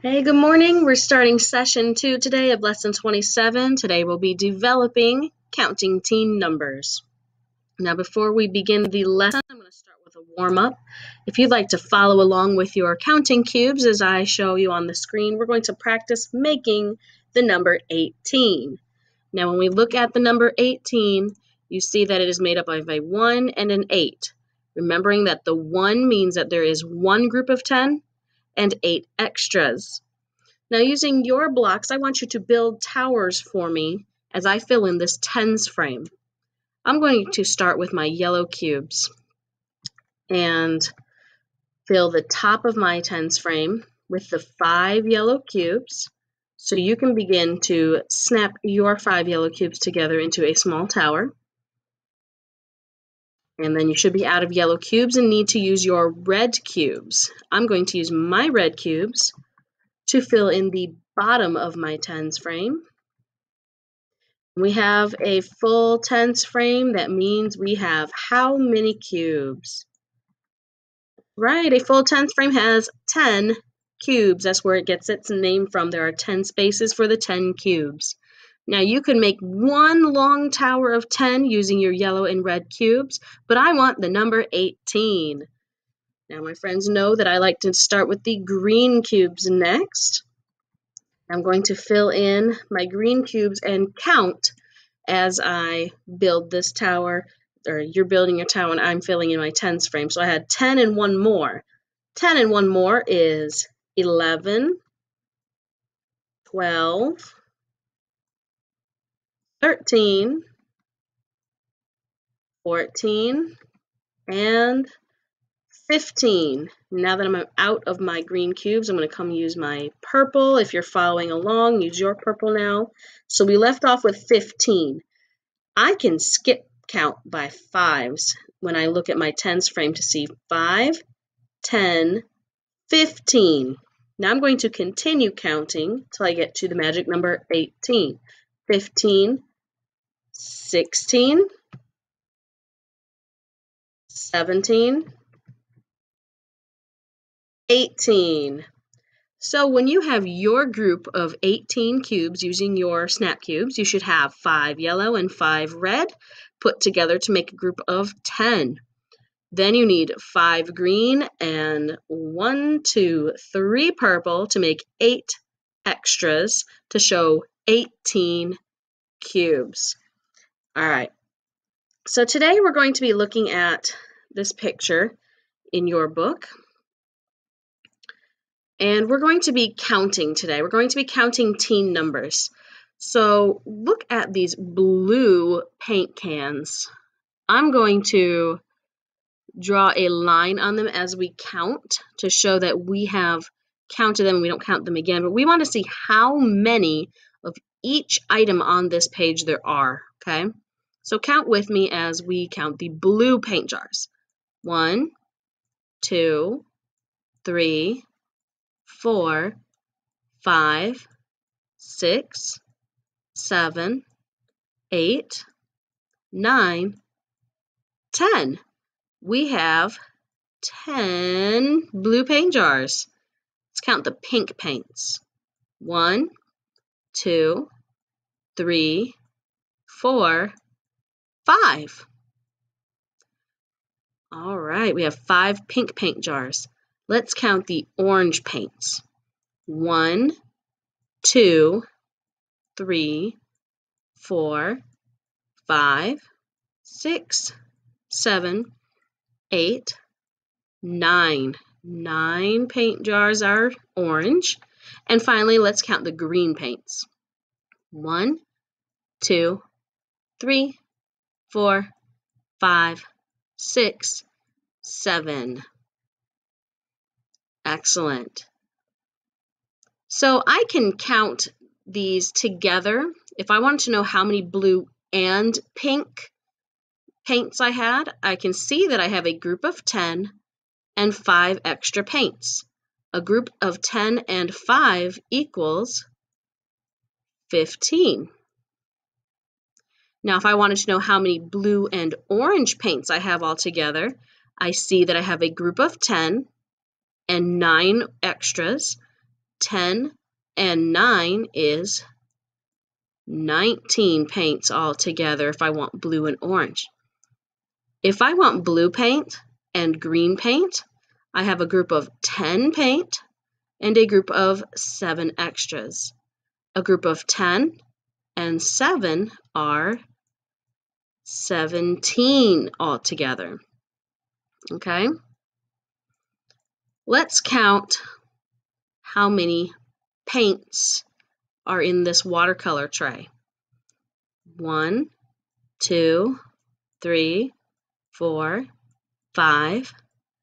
Hey, good morning. We're starting session two today of lesson 27. Today we'll be developing counting teen numbers. Now, before we begin the lesson, I'm going to start with a warm up. If you'd like to follow along with your counting cubes as I show you on the screen, we're going to practice making the number 18. Now, when we look at the number 18, you see that it is made up of a 1 and an 8. Remembering that the 1 means that there is one group of 10 and 8 extras. Now, using your blocks, I want you to build towers for me as I fill in this tens frame. I'm going to start with my yellow cubes and fill the top of my tens frame with the five yellow cubes. So you can begin to snap your five yellow cubes together into a small tower. And then you should be out of yellow cubes and need to use your red cubes. I'm going to use my red cubes to fill in the bottom of my tens frame. We have a full tens frame. That means we have how many cubes? Right, a full tens frame has 10 cubes. That's where it gets its name from. There are 10 spaces for the 10 cubes. Now you can make one long tower of 10 using your yellow and red cubes, but I want the number 18. Now my friends know that I like to start with the green cubes next. I'm going to fill in my green cubes and count as I build this tower, or you're building a tower and I'm filling in my tens frame. So I had 10 and one more. 10 and one more is 11, 12, 13, 14, and 15. Now that I'm out of my green cubes, I'm going to come use my purple. If you're following along, use your purple now. So we left off with 15. I can skip count by fives when I look at my tens frame to see 5, 10, 15. Now I'm going to continue counting till I get to the magic number 18. 15, 16, 17, 18. So when you have your group of 18 cubes using your snap cubes, you should have 5 yellow and 5 red put together to make a group of 10. Then you need 5 green and one, two, three purple to make 8 extras to show 18 cubes. All right. So today we're going to be looking at this picture in your book. And we're going to be counting today. We're going to be counting teen numbers. So look at these blue paint cans. I'm going to draw a line on them as we count to show that we have counted them. And we don't count them again, but we want to see how many of each item on this page there are, okay? So count with me as we count the blue paint jars. One, two, three, four, five, six, seven, eight, nine, ten. We have 10 blue paint jars. Let's count the pink paints. One, two, three, four, five. All right, we have five pink paint jars. Let's count the orange paints. One, two, three, four, five, six, seven, eight, nine. Nine paint jars are orange. And finally, let's count the green paints. One, two, three, four, five, six, seven. Excellent. So I can count these together. If I wanted to know how many blue and pink paints I had, I can see that I have a group of 10 and 5 extra paints. A group of 10 and 5 equals 15. Now, if I wanted to know how many blue and orange paints I have all together, I see that I have a group of 10 and 9 extras 10 and 9 is 19 paints all together if I want blue and orange. If I want blue paint and green paint, I have a group of 10 paint and a group of 7 extras. A group of 10 and 7 are 17 altogether. Okay? Let's count how many paints are in this watercolor tray. One, two, three, four, five,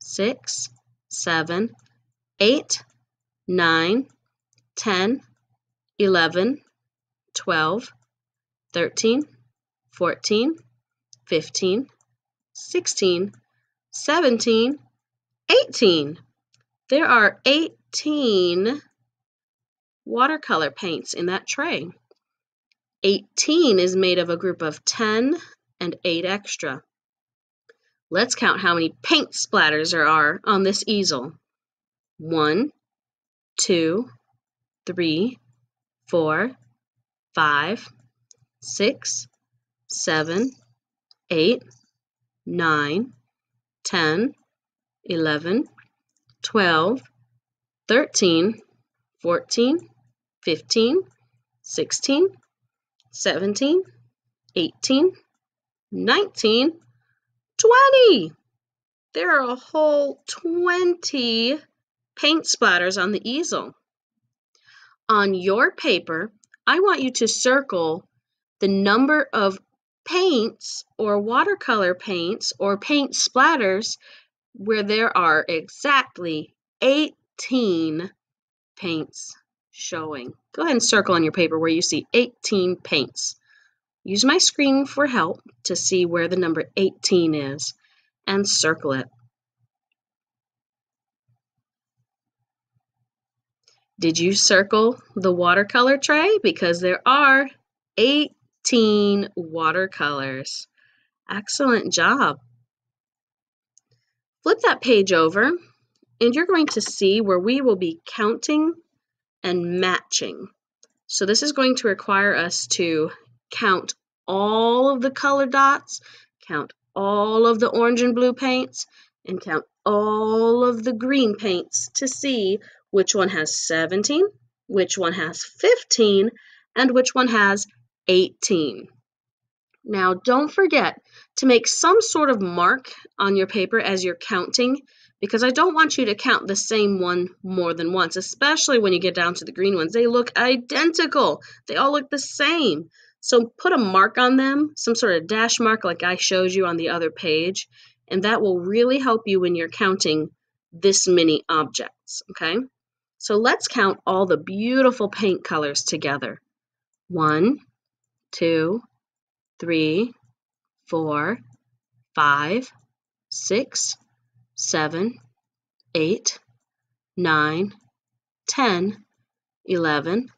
six, seven, eight, nine, ten, eleven, twelve, thirteen, fourteen, fifteen, sixteen, seventeen, eighteen. There are 18 watercolor paints in that tray. 18 is made of a group of 10 and 8 extra. Let's count how many paint splatters there are on this easel. One, two, three, four, five, six, seven, eight, nine, ten, eleven, twelve, thirteen, fourteen, 15, 16, 17, 18, 19, 20. There are a whole 20 paint splatters on the easel. On your paper, I want you to circle the number of paints or watercolor paints or paint splatters where there are exactly 18 paints showing. Go ahead and circle on your paper where you see 18 paints. Use my screen for help to see where the number 18 is and circle it. Did you circle the watercolor tray? Because there are 18 watercolors. Excellent job. Flip that page over and you're going to see where we will be counting and matching. So this is going to require us to count all of the color dots, count all of the orange and blue paints, and count all of the green paints to see which one has 17, which one has 15, and which one has 18. Now, don't forget to make some sort of mark on your paper as you're counting because I don't want you to count the same one more than once, especially when you get down to the green ones. They look identical. They all look the same. So put a mark on them, some sort of dash mark like I showed you on the other page, and that will really help you when you're counting this many objects, okay? So let's count all the beautiful paint colors together. One, two, three, four, five, six, seven, eight, nine, ten, eleven,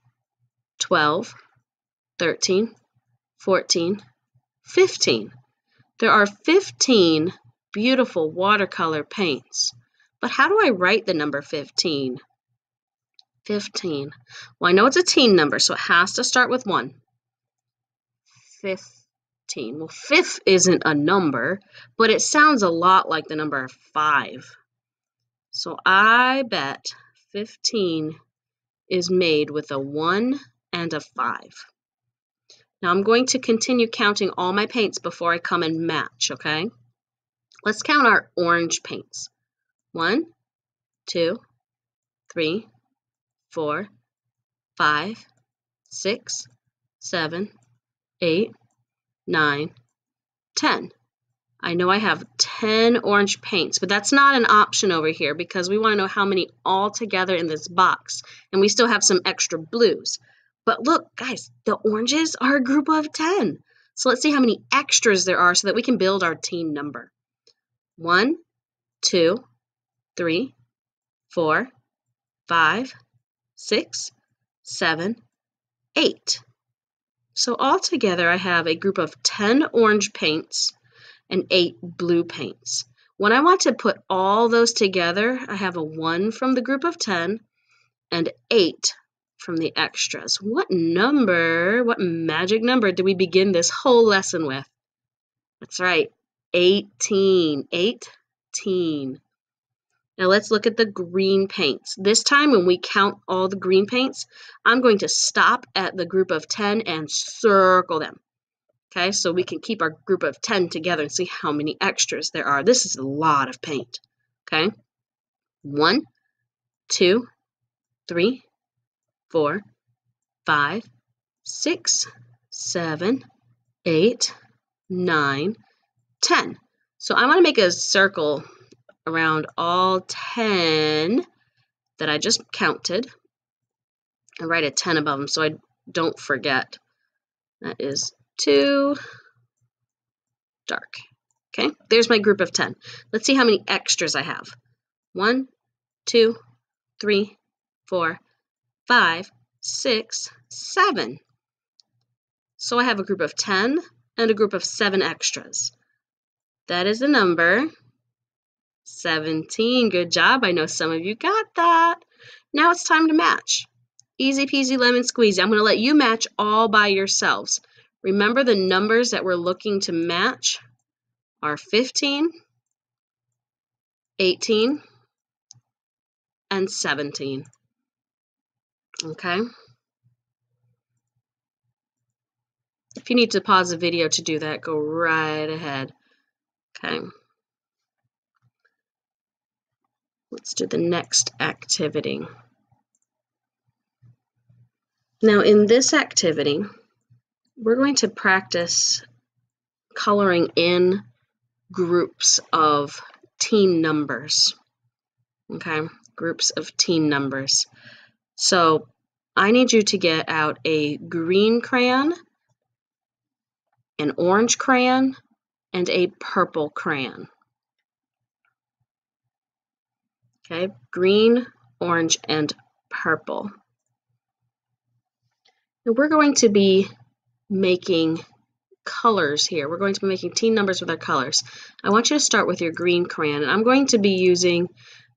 twelve, thirteen, fourteen, fifteen. There are 15 beautiful watercolor paints. But how do I write the number 15? 15. Well, I know it's a teen number, so it has to start with 1. 15. 15. Well, fifth isn't a number, but it sounds a lot like the number 5. So I bet 15 is made with a 1 and a 5. Now I'm going to continue counting all my paints before I come and match, okay? Let's count our orange paints. One, two, three, four, five, six, seven, eight, 9, 10. I know I have 10 orange paints, but that's not an option over here because we want to know how many all together in this box. And we still have some extra blues. But look, guys, the oranges are a group of 10. So let's see how many extras there are so that we can build our teen number. 1, 2, 3, 4, 5, 6, 7, 8. So altogether I have a group of 10 orange paints and 8 blue paints. When I want to put all those together, I have a 1 from the group of 10, and 8 from the extras. What number, what magic number do we begin this whole lesson with? That's right, 18. 18. Now let's look at the green paints. This time when we count all the green paints, I'm going to stop at the group of 10 and circle them. Okay, so we can keep our group of 10 together and see how many extras there are. This is a lot of paint. Okay, one, two, three, four, five, six, seven, eight, nine, ten. So I want to make a circle around all 10 that I just counted and write a 10 above them so I don't forget. That is too dark. Okay, there's my group of 10. Let's see how many extras I have. One, two, three, four, five, six, seven. So I have a group of 10 and a group of seven extras. That is the number 17. Good job. I know some of you got that. Now it's time to match. Easy peasy lemon squeezy. I'm going to let you match all by yourselves. Remember the numbers that we're looking to match are 15, 18, and 17. Okay? If you need to pause the video to do that, go right ahead. Okay. Let's do the next activity. Now in this activity, we're going to practice coloring in groups of teen numbers. Okay, groups of teen numbers. So I need you to get out a green crayon, an orange crayon, and a purple crayon. Okay, green, orange, and purple. Now we're going to be making colors here. We're going to be making teen numbers with our colors. I want you to start with your green crayon, and I'm going to be using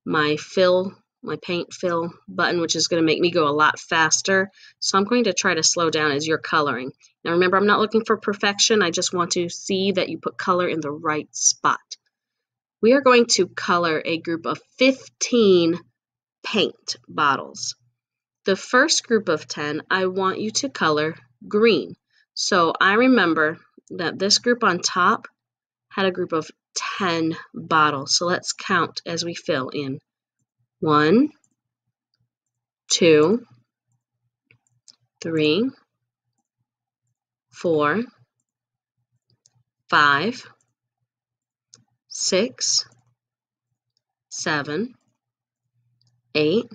my fill, my paint fill button, which is going to make me go a lot faster. So I'm going to try to slow down as you're coloring. Now remember, I'm not looking for perfection. I just want to see that you put color in the right spot we are going to color a group of 15 paint bottles. The first group of 10, I want you to color green. So I remember that this group on top had a group of 10 bottles. So let's count as we fill in. One, two, three, four, five, six, seven, eight,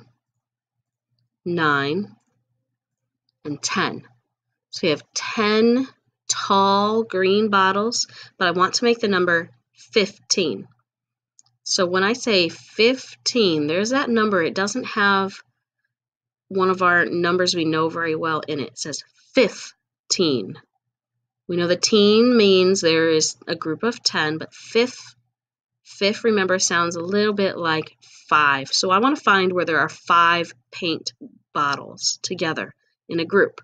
nine, and 10. So we have 10 tall green bottles, but I want to make the number 15. So when I say 15, there's that number. It doesn't have one of our numbers we know very well in it. It says 15. We know the teen means there is a group of 10, but fifth Fifth, remember, sounds a little bit like five. So I want to find where there are five paint bottles together in a group.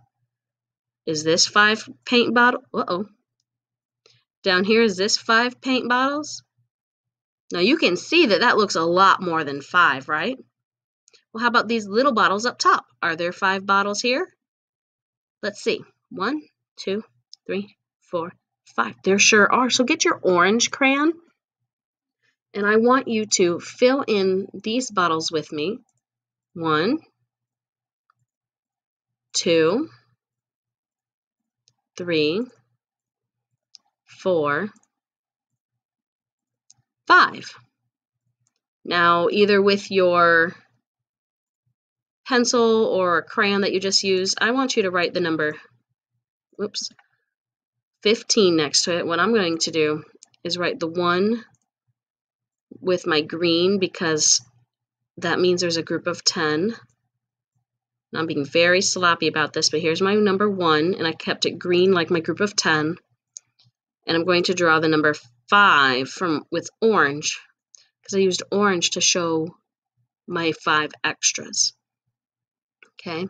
Is this five paint bottle? Uh-oh. Down here, is this five paint bottles? Now you can see that that looks a lot more than five, right? Well, how about these little bottles up top? Are there five bottles here? Let's see. One, two, three, four, five. There sure are. So get your orange crayon and I want you to fill in these bottles with me. One, two, three, four, five. Now, either with your pencil or crayon that you just used, I want you to write the number, whoops, 15 next to it. What I'm going to do is write the 1, with my green because that means there's a group of 10. I'm being very sloppy about this, but here's my number 1, and I kept it green like my group of 10. And I'm going to draw the number 5 from with orange because I used orange to show my 5 extras. Okay.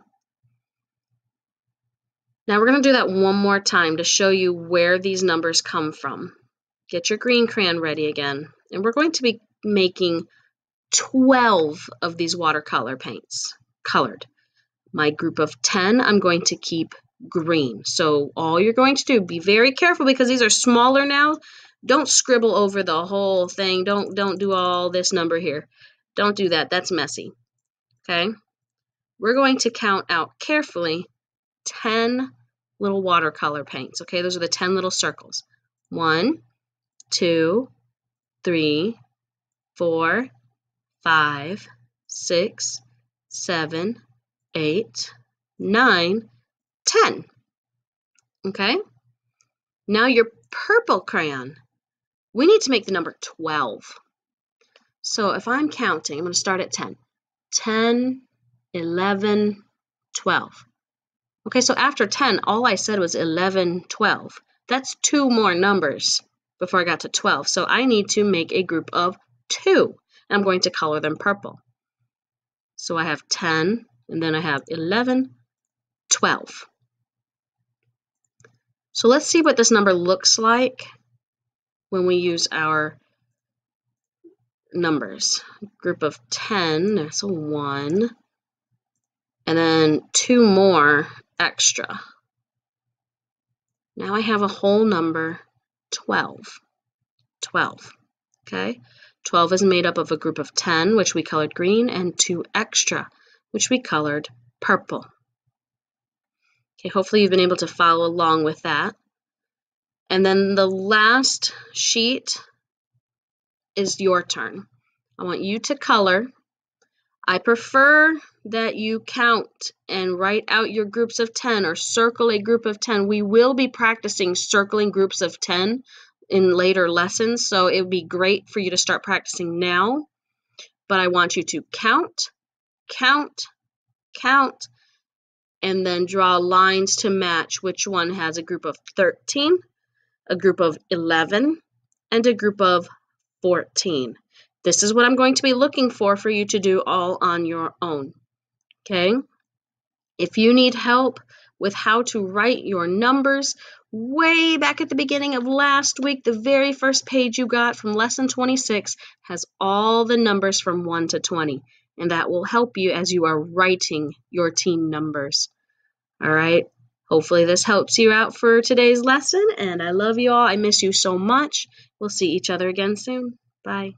Now we're going to do that one more time to show you where these numbers come from. Get your green crayon ready again. And we're going to be making 12 of these watercolor paints colored. My group of 10, I'm going to keep green. So all you're going to do, be very careful because these are smaller now. Don't scribble over the whole thing. Don't don't do all this number here. Don't do that. That's messy. Okay? We're going to count out carefully 10 little watercolor paints. Okay, those are the 10 little circles. One, two, three, four, five, six, seven, eight, nine, ten. Okay? Now your purple crayon, we need to make the number 12. So if I'm counting, I'm going to start at 10. 10, 11, 12. Okay, so after 10, all I said was 11, 12. That's two more numbers before I got to 12. So I need to make a group of two. I'm going to color them purple. So I have 10, and then I have 11, 12. So let's see what this number looks like when we use our numbers. Group of 10, that's a 1. And then two more extra. Now I have a whole number 12. 12. Okay? 12 is made up of a group of 10, which we colored green, and two extra, which we colored purple. Okay, hopefully you've been able to follow along with that. And then the last sheet is your turn. I want you to color. I prefer that you count and write out your groups of 10 or circle a group of 10. We will be practicing circling groups of 10 in later lessons, so it would be great for you to start practicing now. But I want you to count, count, count, and then draw lines to match which one has a group of 13, a group of 11, and a group of 14. This is what I'm going to be looking for for you to do all on your own. Okay? If you need help with how to write your numbers, way back at the beginning of last week, the very first page you got from lesson 26 has all the numbers from 1 to 20, and that will help you as you are writing your teen numbers. All right? Hopefully, this helps you out for today's lesson, and I love you all. I miss you so much. We'll see each other again soon. Bye.